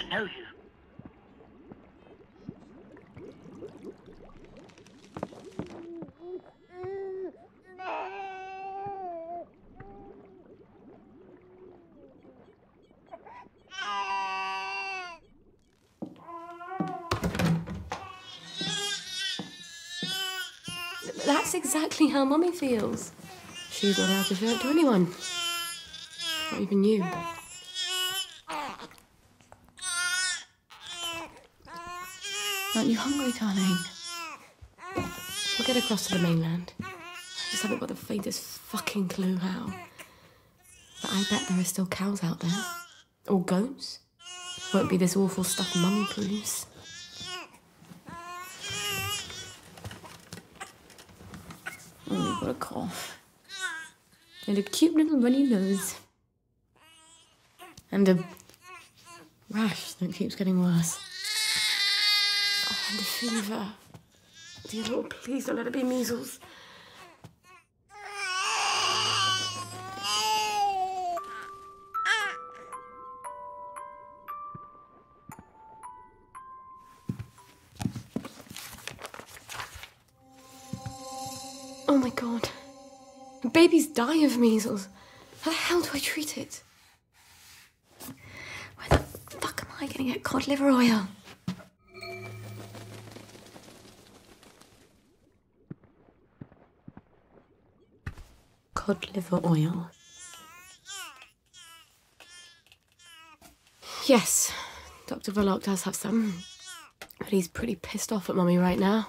to know you. That's exactly how Mummy feels. She's not allowed to show it to anyone. Not even you. Aren't you hungry, darling? We'll get across to the mainland. I just haven't got the faintest fucking clue how. But I bet there are still cows out there. Or goats. Won't be this awful stuff Mummy proves. Oh, got a cough. And a cute little runny nose. And a rash that keeps getting worse. And a fever. Dear Lord, please don't let it be measles. Oh my god. Babies die of measles. How the hell do I treat it? Where the fuck am I gonna get cod liver oil? Cod liver oil. Yes, Dr. Verloc does have some. But he's pretty pissed off at Mummy right now.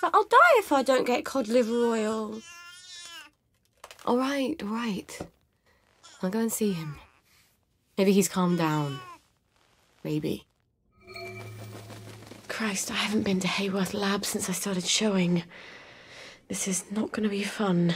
But I'll die if I don't get cod liver oil. All right, all right. I'll go and see him. Maybe he's calmed down. Maybe. Christ, I haven't been to Hayworth Lab since I started showing. This is not going to be fun.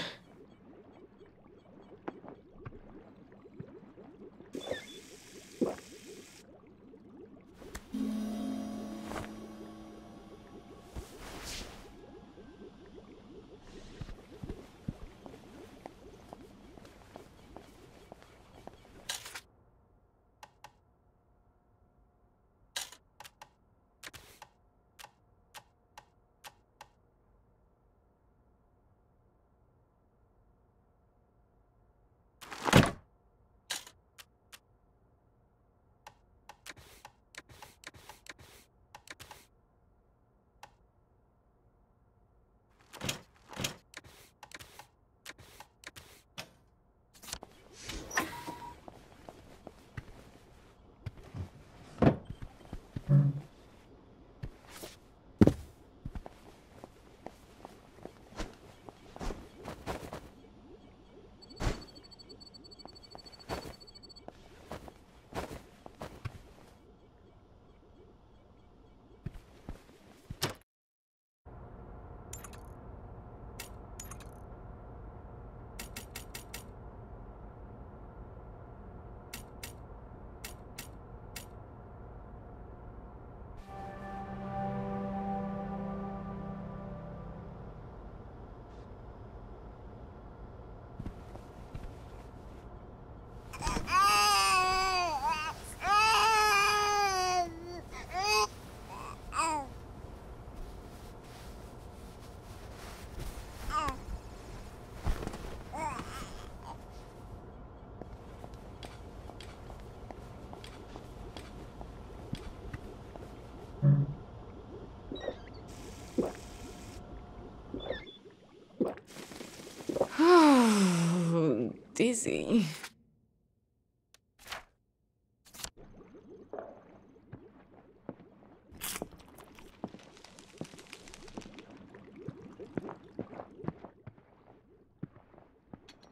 Dizzy.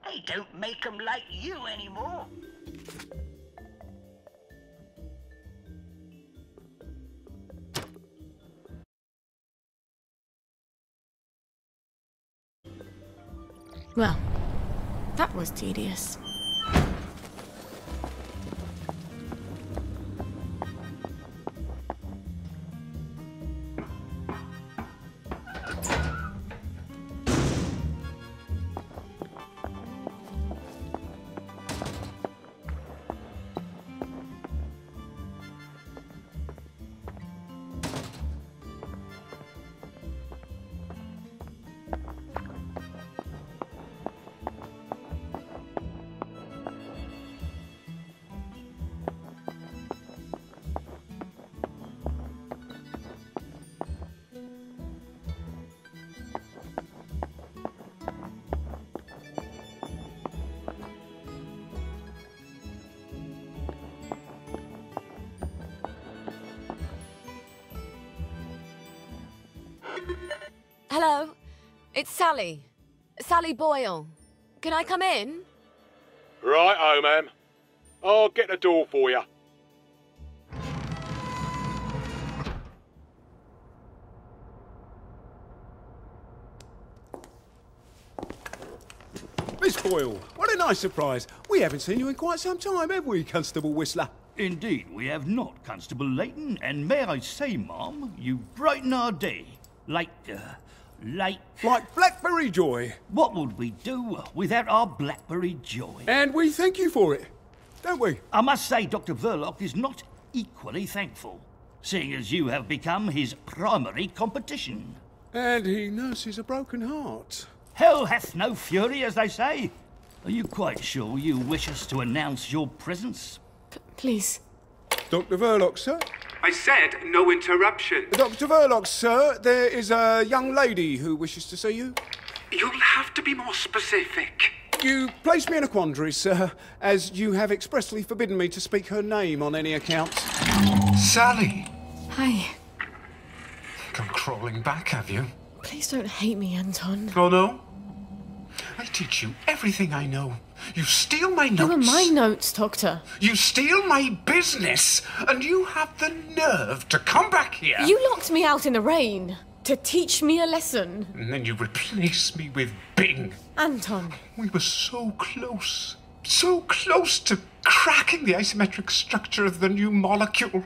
They don't make 'em like you anymore. Well, that was tedious. It's Sally. Sally Boyle. Can I come in? Right, oh, ma'am. I'll get the door for you. Miss Boyle, what a nice surprise. We haven't seen you in quite some time, have we, Constable Whistler? Indeed, we have not, Constable Layton, and may I say, ma'am, you brighten our day. Like, uh, like... Like Blackberry Joy. What would we do without our Blackberry Joy? And we thank you for it, don't we? I must say Dr. Verloc is not equally thankful, seeing as you have become his primary competition. And he nurses a broken heart. Hell hath no fury, as they say. Are you quite sure you wish us to announce your presence? P- please. Dr. Verloc, sir? I said no interruption. Dr. Verloc, sir, there is a young lady who wishes to see you. You'll have to be more specific. You place me in a quandary, sir, as you have expressly forbidden me to speak her name on any account. Sally. Hi. Come crawling back, have you? Please don't hate me, Anton. Oh, no? I teach you everything I know. You steal my They notes. were my notes, Doctor. You steal my business, and you have the nerve to come back here. You locked me out in the rain to teach me a lesson. And then you replace me with Bing. Anton, We were so close. So close to cracking the isometric structure of the new molecule.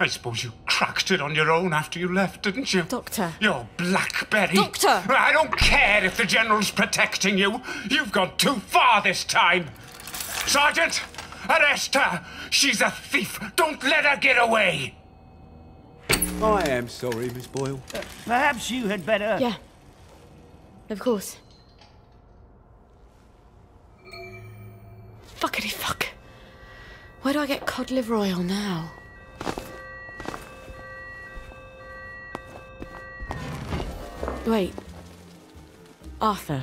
I suppose you cracked it on your own after you left, didn't you? Doctor. Your Blackberry. Doctor! I don't care if the General's protecting you. You've gone too far this time. Sergeant, arrest her. She's a thief. Don't let her get away. I am sorry, Miss Boyle. Uh, perhaps you had better... Yeah. Of course. Fuckity fuck. Where do I get cod liver oil now? Wait. Arthur.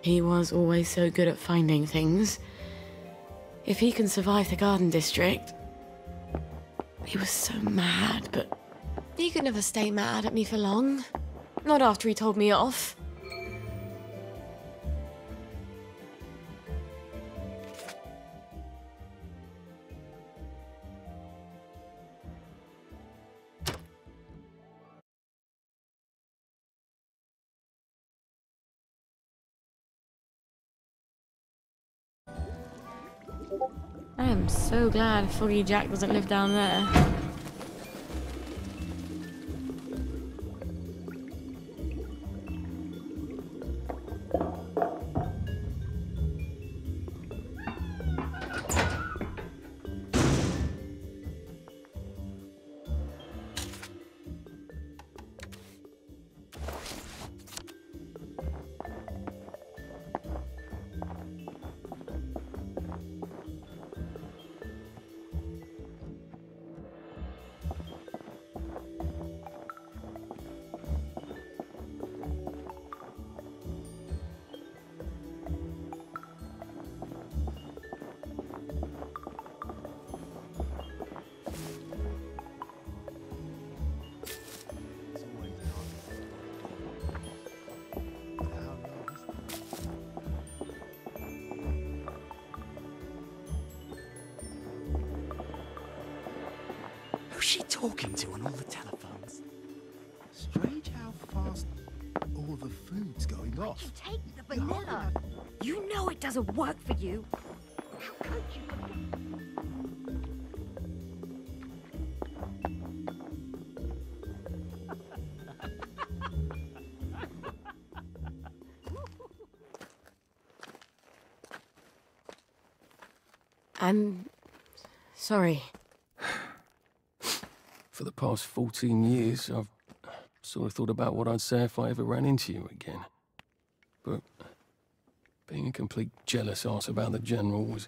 He was always so good at finding things. If he can survive the Garden District. He was so mad, but he could never stay mad at me for long. Not after he told me off. So glad Foggy Jack doesn't live down there. She talking to on all the telephones? Strange how fast all the food's going off. You Take the vanilla. You know it doesn't work for you. How could you? I'm sorry. For the past 14 years, I've sort of thought about what I'd say if I ever ran into you again. But being a complete jealous ass about the General was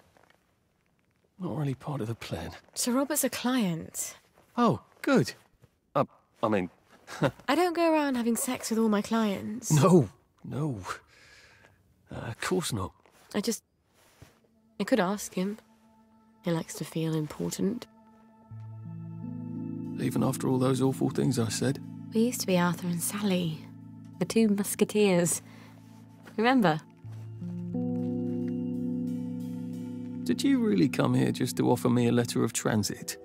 not really part of the plan. Sir Robert's a client. Oh, good. Uh, I mean, I don't go around having sex with all my clients. no, no. Uh, of course not. I just. I could ask him. He likes to feel important. Even after all those awful things I said. We used to be Arthur and Sally, the two musketeers. Remember? Did you really come here just to offer me a letter of transit?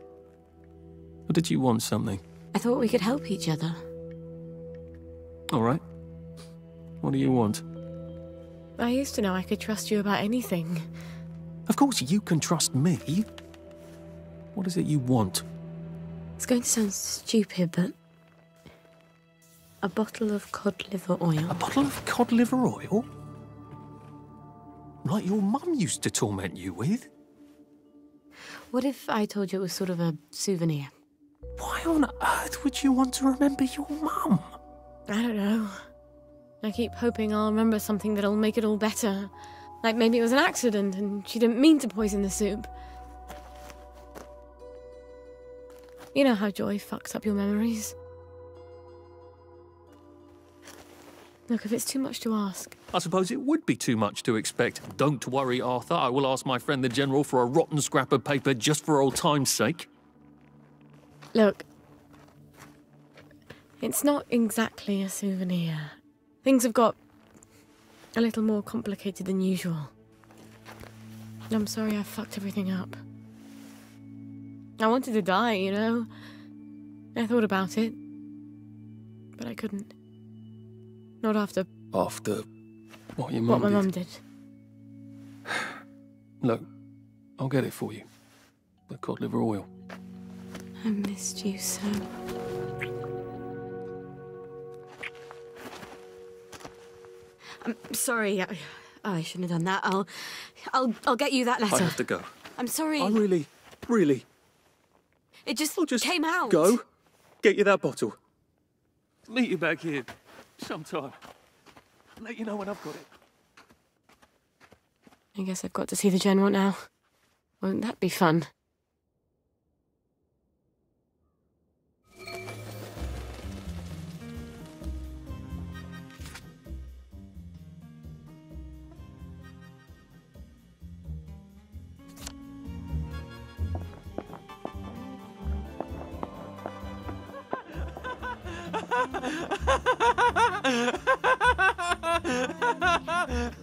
Or did you want something? I thought we could help each other. All right. What do you want? I used to know I could trust you about anything. Of course, you can trust me. What is it you want? It's going to sound stupid, but. A bottle of cod liver oil. A bottle of cod liver oil? Like your mum used to torment you with? What if I told you it was sort of a souvenir? Why on earth would you want to remember your mum? I don't know. I keep hoping I'll remember something that'll make it all better. Like maybe it was an accident and she didn't mean to poison the soup. You know how joy fucks up your memories. Look, if it's too much to ask, I suppose it would be too much to expect. Don't worry, Arthur. I will ask my friend the General for a rotten scrap of paper just for old time's sake. Look, it's not exactly a souvenir. Things have got a little more complicated than usual. I'm sorry I fucked everything up. I wanted to die, you know. I thought about it, but I couldn't. Not after After what your mum what my mum did. Look, I'll get it for you. The cod liver oil. I missed you so. I'm sorry. I, I shouldn't have done that. I'll, I'll, I'll get you that letter. I have to go. I'm sorry. I really, really It just, just came out. go. Get you that bottle. Meet you back here sometime. Let you know when I've got it. I guess I've got to see the general now. Won't that be fun?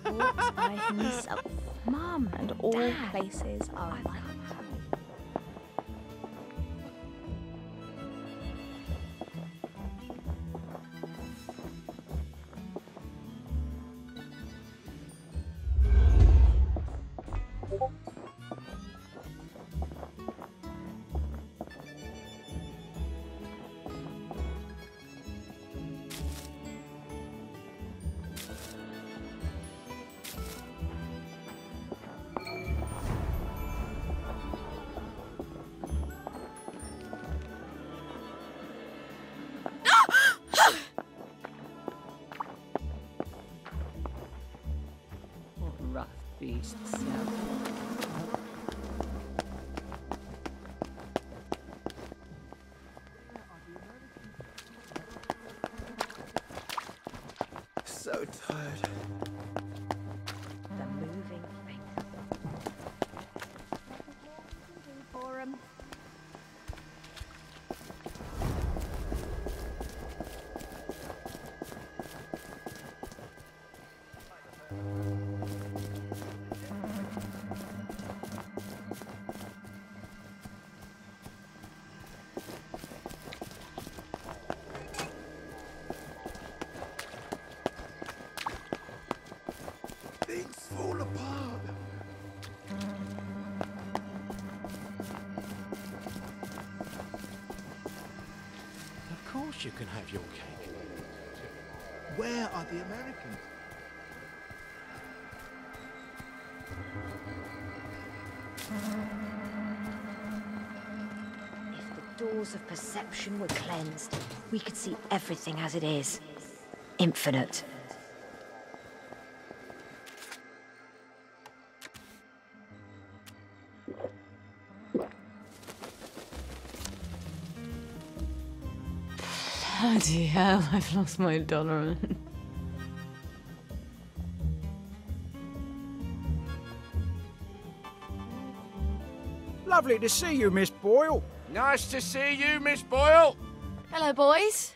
Walks by himself. Mum, and all places are like beasts. So tired. Course you can have your cake. Where are the Americans? If the doors of perception were cleansed, we could see everything as it is. Infinite. Bloody hell, I've lost my tolerance. Lovely to see you, Miss Boyle. Nice to see you, Miss Boyle. Hello, boys.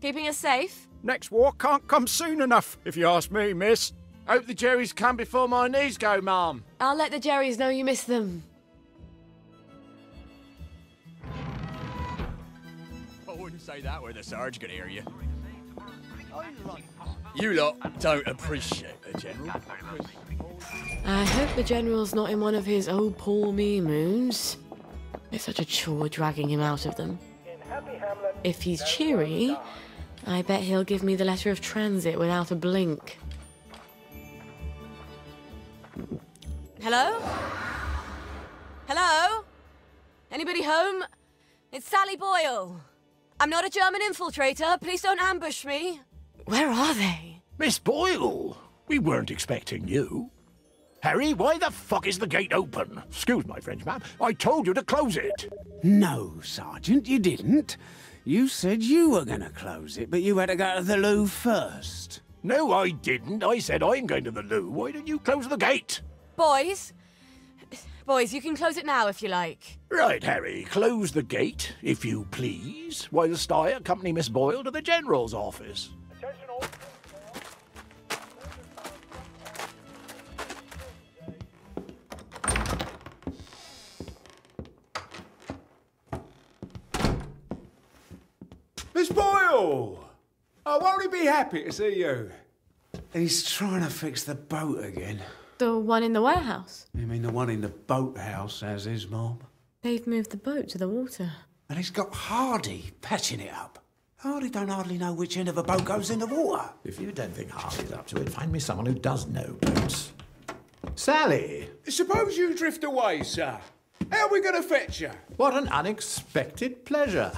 Keeping us safe? Next war can't come soon enough, if you ask me, miss. Hope the Jerrys come before my knees go, ma'am. I'll let the Jerrys know you miss them. Say that where the Sarge could hear you. You lot don't appreciate the General. I hope the General's not in one of his oh poor me moods. It's such a chore dragging him out of them. If he's cheery, I bet he'll give me the letter of transit without a blink. Hello? Hello? Anybody home? It's Sally Boyle. I'm not a German infiltrator. Please don't ambush me. Where are they? Miss Boyle, we weren't expecting you. Harry, why the fuck is the gate open? Excuse my French, ma'am. I told you to close it. No, Sergeant, you didn't. You said you were going to close it, but you had to go to the loo first. No, I didn't. I said I'm going to the loo. Why didn't you close the gate? Boys? Boys, you can close it now if you like. Right, Harry, close the gate, if you please, whilst I accompany Miss Boyle to the General's office. Miss Boyle! Oh, won't he be happy to see you? He's trying to fix the boat again. The one in the warehouse. You mean the one in the boathouse, as is, Mom? They've moved the boat to the water. And he's got Hardy patching it up. Hardy don't hardly know which end of a boat goes in the water. If you don't think Hardy's up to it, find me someone who does know boats. Sally! Suppose you drift away, sir. How are we going to fetch you? What an unexpected pleasure.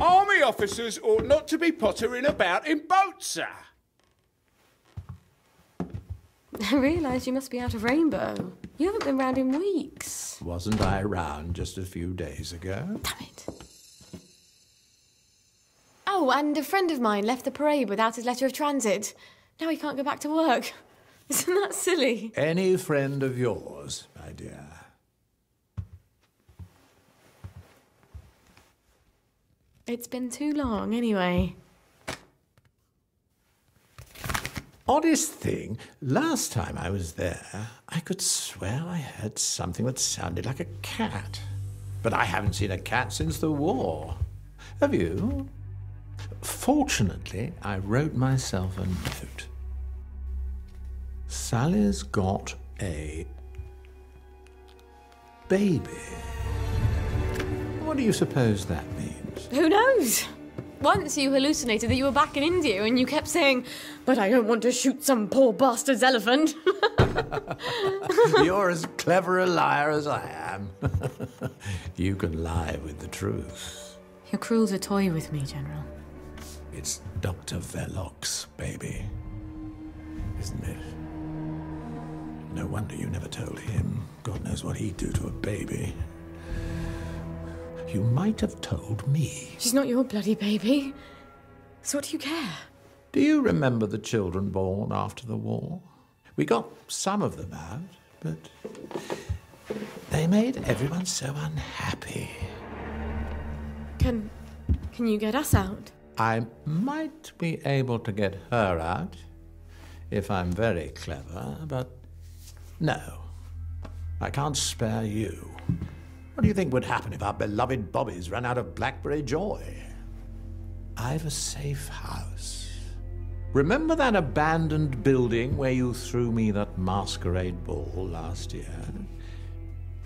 Army officers ought not to be pottering about in boats, sir. I realise you must be out of Rainbow. You haven't been round in weeks. Wasn't I round just a few days ago? Damn it. Oh, and a friend of mine left the parade without his letter of transit. Now he can't go back to work. Isn't that silly? Any friend of yours, my dear. It's been too long, anyway. Oddest thing, last time I was there, I could swear I heard something that sounded like a cat. But I haven't seen a cat since the war. Have you? Fortunately, I wrote myself a note. Sally's got a baby. What do you suppose that means? Who knows? Once you hallucinated that you were back in India and you kept saying, But I don't want to shoot some poor bastard's elephant. You're as clever a liar as I am. you can lie with the truth. You're cruel to toy with me, General. It's Dr. Verloc's baby, isn't it? No wonder you never told him. God knows what he'd do to a baby. You might have told me. She's not your bloody baby. So what do you care? Do you remember the children born after the war? We got some of them out, but they made everyone so unhappy. Can can you get us out? I might be able to get her out if I'm very clever, but no. I can't spare you. What do you think would happen if our beloved Bobbies ran out of Blackberry Joy? I've a safe house. Remember that abandoned building where you threw me that masquerade ball last year?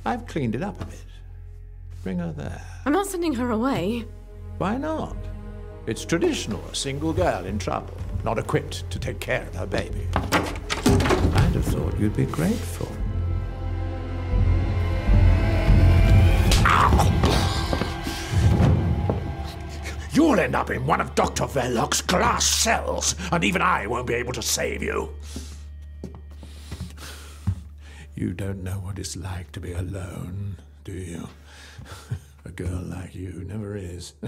I've cleaned it up a bit. Bring her there. I'm not sending her away. Why not? It's traditional, a single girl in trouble, not equipped to take care of her baby. I'd have thought you'd be grateful. You'll end up in one of Dr. Verloc's glass cells, and even I won't be able to save you. You don't know what it's like to be alone, do you? A girl like you never is.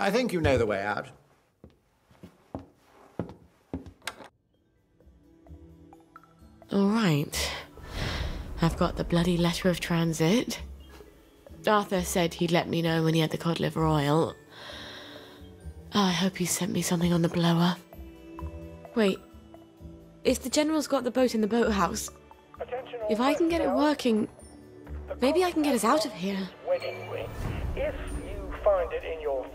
I think you know the way out. All right. I've got the bloody letter of transit. Arthur said he'd let me know when he had the cod liver oil. Ah, I hope he sent me something on the blower. Wait. If the General's got the boat in the boathouse, if I can get it working, maybe I can get us out of here. If you find it in your.